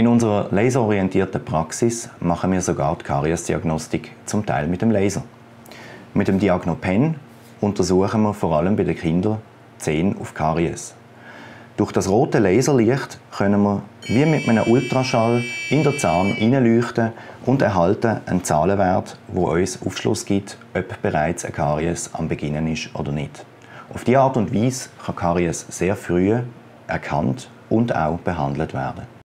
In unserer laserorientierten Praxis machen wir sogar die Kariesdiagnostik zum Teil mit dem Laser. Mit dem Diagnopen untersuchen wir vor allem bei den Kindern Zähne auf Karies. Durch das rote Laserlicht können wir wie mit einem Ultraschall in den Zahn hineinleuchten und erhalten einen Zahlenwert, der uns Aufschluss gibt, ob bereits eine Karies am Beginnen ist oder nicht. Auf diese Art und Weise kann Karies sehr früh erkannt und auch behandelt werden.